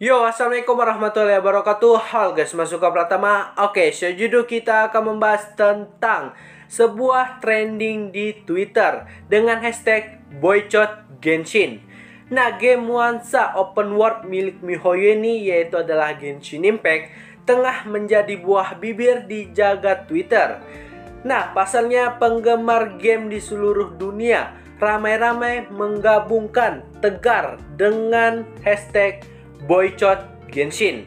Yo, Assalamualaikum warahmatullahi wabarakatuh. Halo guys, masuk ke Pratama Oke, sejudul kita akan membahas tentang Sebuah trending di Twitter Dengan hashtag Boycott Genshin. Nah, game nuansa open world milik MiHoYo ini Yaitu adalah Genshin Impact Tengah menjadi buah bibir di jagat Twitter. Nah, pasalnya penggemar game di seluruh dunia Ramai-ramai menggabungkan tegar dengan hashtag boycott Genshin.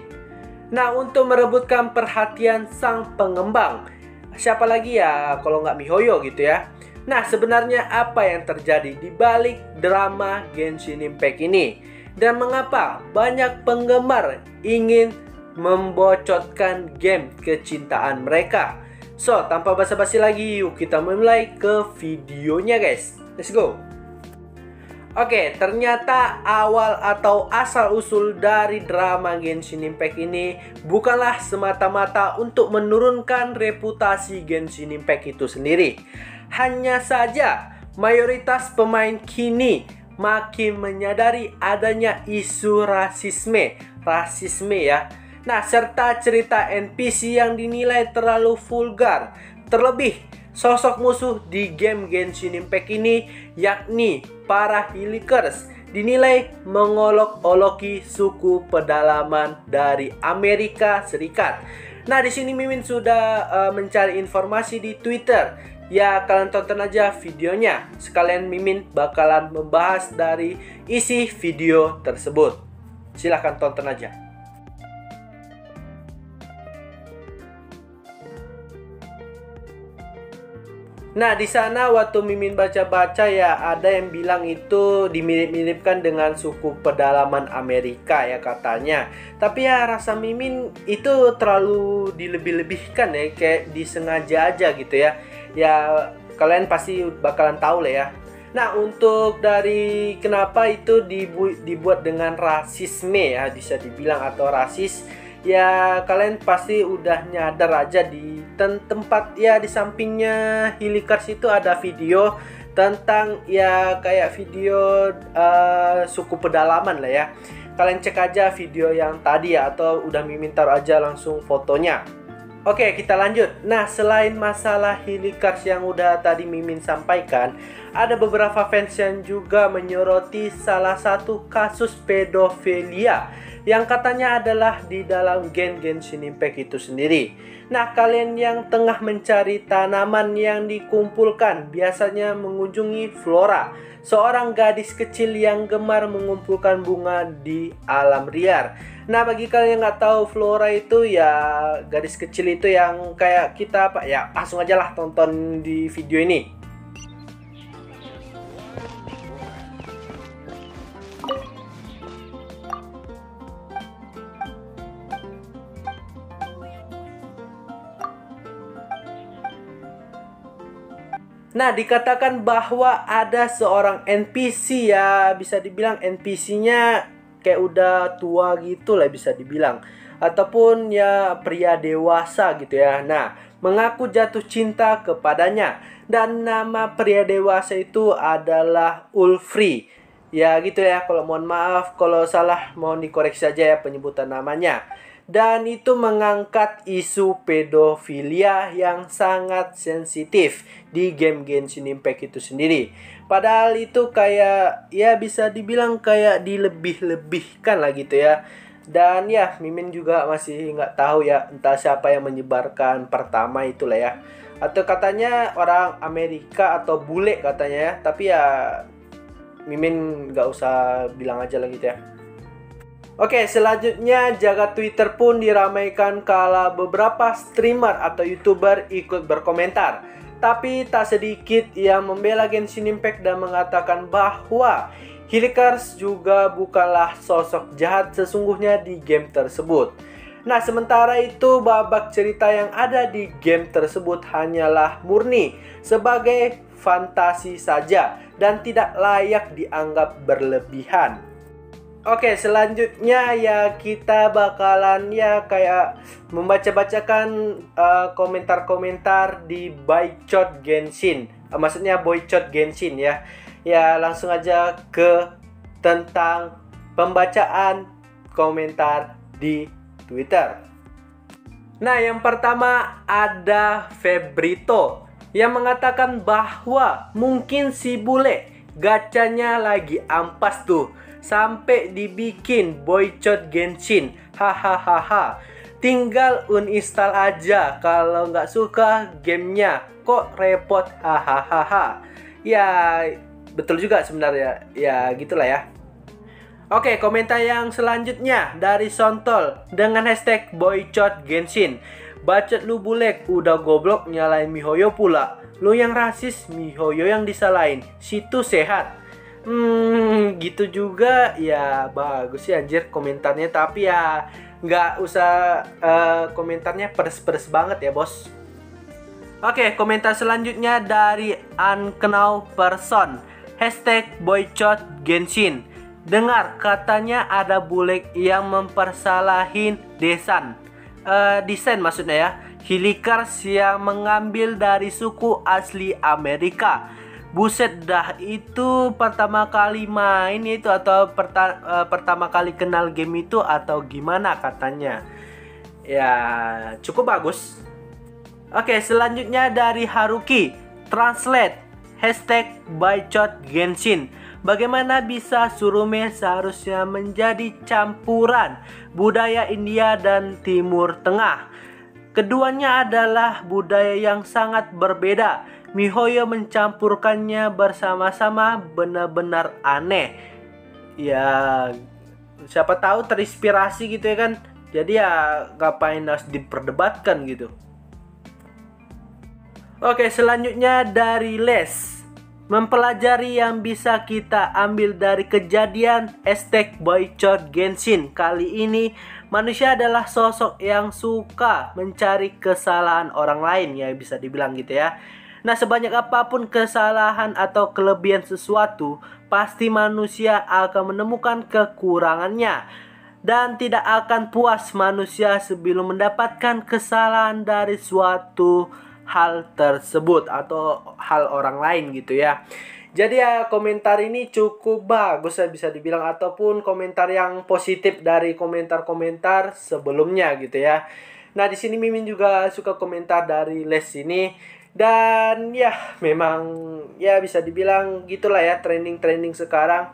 Nah, untuk merebutkan perhatian sang pengembang, siapa lagi ya kalau nggak Mihoyo gitu ya. Nah, sebenarnya apa yang terjadi di balik drama Genshin Impact ini? Dan mengapa banyak penggemar ingin membocotkan game kecintaan mereka? So, tanpa basa-basi lagi, yuk kita mulai ke videonya guys. Let's go! Oke, ternyata awal atau asal-usul dari drama Genshin Impact ini bukanlah semata-mata untuk menurunkan reputasi Genshin Impact itu sendiri. Hanya saja, mayoritas pemain kini makin menyadari adanya isu rasisme, rasisme ya. Nah, serta cerita NPC yang dinilai terlalu vulgar, terlebih Sosok musuh di game Genshin Impact ini yakni para Hillikers dinilai mengolok-oloki suku pedalaman dari Amerika Serikat. Nah, di sini Mimin sudah uh, mencari informasi di Twitter. Ya, kalian tonton aja videonya. Sekalian Mimin bakalan membahas dari isi video tersebut. Silahkan tonton aja. Nah, di sana waktu Mimin baca-baca ya ada yang bilang itu dimirip-miripkan dengan suku pedalaman Amerika ya katanya. Tapi ya rasa Mimin itu terlalu dilebih-lebihkan ya kayak disengaja aja gitu ya. Ya kalian pasti bakalan tahu lah ya. Nah, untuk dari kenapa itu dibu dibuat dengan rasisme ya bisa dibilang atau rasis ya kalian pasti udah nyadar aja di tem tempat ya di sampingnya Hilikars itu ada video tentang ya kayak video uh, suku pedalaman lah ya. Kalian cek aja video yang tadi ya atau udah mimin taruh aja langsung fotonya. Oke kita lanjut. Nah selain masalah Hilikars yang udah tadi Mimin sampaikan Ada beberapa fans yang juga menyoroti salah satu kasus pedofilia yang katanya adalah di dalam gen Genshin Impact itu sendiri. Nah, kalian yang tengah mencari tanaman yang dikumpulkan biasanya mengunjungi Flora, seorang gadis kecil yang gemar mengumpulkan bunga di alam liar. Nah, bagi kalian yang nggak tahu Flora itu ya gadis kecil itu yang kayak kita apa ya langsung aja lah tonton di video ini. Nah, dikatakan bahwa ada seorang NPC ya, bisa dibilang NPC-nya kayak udah tua gitu lah bisa dibilang. Ataupun ya pria dewasa gitu ya. Nah, mengaku jatuh cinta kepadanya. Dan nama pria dewasa itu adalah Ulfri. Ya gitu ya, kalau mohon maaf kalau salah mohon dikoreksi saja ya penyebutan namanya dan itu mengangkat isu pedofilia yang sangat sensitif di game Genshin Impact itu sendiri. Padahal itu kayak ya bisa dibilang kayak dilebih-lebihkan lah gitu ya. Dan ya Mimin juga masih nggak tahu ya entah siapa yang menyebarkan pertama itulah ya. Atau katanya orang Amerika atau bule katanya ya. Tapi ya Mimin nggak usah bilang aja lah gitu ya. Oke, selanjutnya jaga Twitter pun diramaikan kala beberapa streamer atau YouTuber ikut berkomentar. Tapi tak sedikit yang membela Genshin Impact dan mengatakan bahwa Hillikers juga bukanlah sosok jahat sesungguhnya di game tersebut. Nah, sementara itu babak cerita yang ada di game tersebut hanyalah murni sebagai fantasi saja dan tidak layak dianggap berlebihan. Oke, selanjutnya ya kita bakalan ya kayak membaca-bacakan uh, komentar-komentar di Boycott Genshin. Uh, maksudnya Boycott Genshin ya. Ya, langsung aja ke tentang pembacaan komentar di Twitter. Nah, yang pertama ada Febrito yang mengatakan bahwa mungkin si bule gacanya lagi ampas tuh sampai dibikin boycott Genshin. Hahaha. Tinggal uninstall aja kalau nggak suka gamenya. Kok repot? Hahaha. Ya betul juga sebenarnya. Ya gitulah ya. Oke, komentar yang selanjutnya dari Sontol dengan hashtag boycott Genshin. Bacot lu bulek, udah goblok nyalain Mihoyo pula. Lu yang rasis, Mihoyo yang disalahin. Situ sehat. Hmm, gitu juga ya bagus sih anjir komentarnya tapi ya nggak usah uh, komentarnya pedes-pedes banget ya bos. Oke, komentar selanjutnya dari Unkenal Person Hashtag boycott Genshin Dengar, katanya ada bule yang mempersalahin desain. Uh, desain maksudnya ya. Hilikars yang mengambil dari suku asli Amerika. Buset dah itu pertama kali main itu atau perta uh, pertama kali kenal game itu atau gimana katanya. Ya, cukup bagus. Oke, selanjutnya dari Haruki. Translate hashtag Genshin Bagaimana bisa Surume seharusnya menjadi campuran budaya India dan Timur Tengah? Keduanya adalah budaya yang sangat berbeda. Mihoyo mencampurkannya bersama-sama benar-benar aneh. Ya, siapa tahu terinspirasi gitu ya kan. Jadi ya ngapain harus diperdebatkan gitu. Oke, selanjutnya dari Les. Mempelajari yang bisa kita ambil dari kejadian Aztec Boycott Genshin. Kali ini Manusia adalah sosok yang suka mencari kesalahan orang lain ya bisa dibilang gitu ya. Nah sebanyak apa pun kesalahan atau kelebihan sesuatu Pasti manusia akan menemukan kekurangannya Dan tidak akan puas manusia sebelum mendapatkan kesalahan dari suatu hal tersebut atau hal orang lain gitu ya. Jadi ya komentar ini cukup bagus saya bisa dibilang ataupun komentar yang positif dari komentar-komentar sebelumnya gitu ya. Nah di sini Mimin juga suka komentar dari Les ini dan ya memang ya bisa dibilang gitulah ya trending-trending sekarang.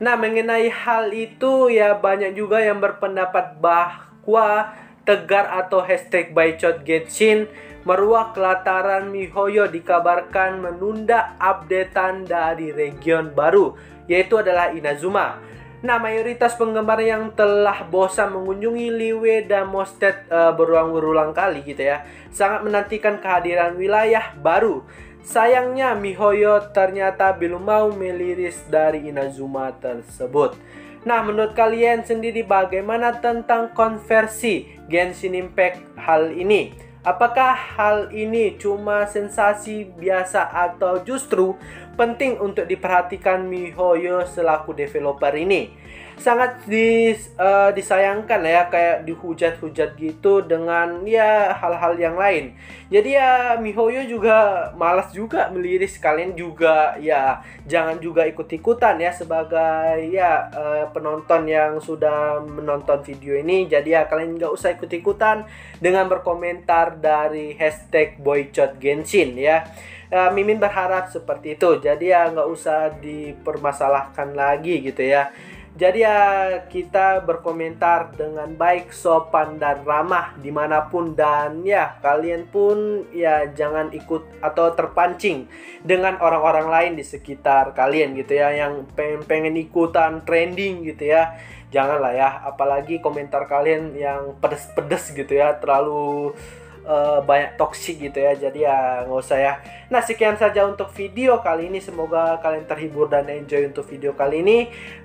Nah mengenai hal itu ya banyak juga yang berpendapat bahwa tegar atau hashtag Baichot Genshin meruak kelataran Mihoyo dikabarkan menunda updatean dari region baru yaitu adalah Inazuma. Nah, mayoritas penggemar yang telah bosan mengunjungi Liwe dan Mostet uh, berulang-ulang kali gitu ya, sangat menantikan kehadiran wilayah baru. Sayangnya Mihoyo ternyata belum mau meliris dari Inazuma tersebut. Nah, menurut kalian sendiri bagaimana tentang konversi Genshin Impact hal ini? Apakah hal ini cuma sensasi biasa atau justru penting untuk diperhatikan MiHoYo selaku developer ini? sangat dis, uh, disayangkan ya kayak dihujat-hujat gitu dengan ya hal-hal yang lain. Jadi ya Mihoyo juga malas juga meliris kalian juga ya jangan juga ikut-ikutan ya sebagai ya uh, penonton yang sudah menonton video ini. Jadi ya kalian nggak usah ikut-ikutan dengan berkomentar dari hashtag boycott Genshin ya. Uh, Mimin berharap seperti itu. Jadi ya nggak usah dipermasalahkan lagi gitu ya. Jadi ya kita berkomentar dengan baik, sopan dan ramah di mana pun dan ya kalian pun ya jangan ikut atau terpancing dengan orang-orang lain di sekitar kalian gitu ya yang pengen pengen ikutan trending gitu ya janganlah ya apalagi komentar kalian yang pedes-pedes gitu ya terlalu uh, banyak toksik gitu ya. Jadi ya nggak usah ya. Nah sekian saja untuk video kali ini. Semoga kalian terhibur dan enjoy untuk video kali ini.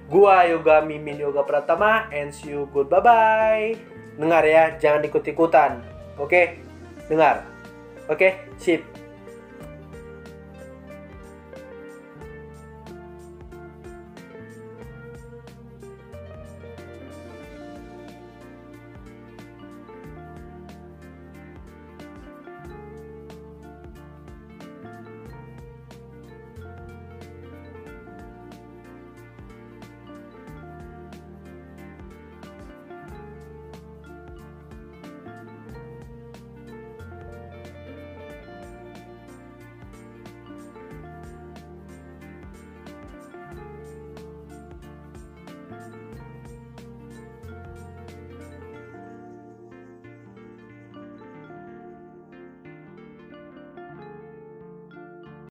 Gua Yoga Mimin Yoga Pratama and see you good. Bye bye dengar ya jangan ikut ikutan oke? Okay? dengar. Oke? Okay? sip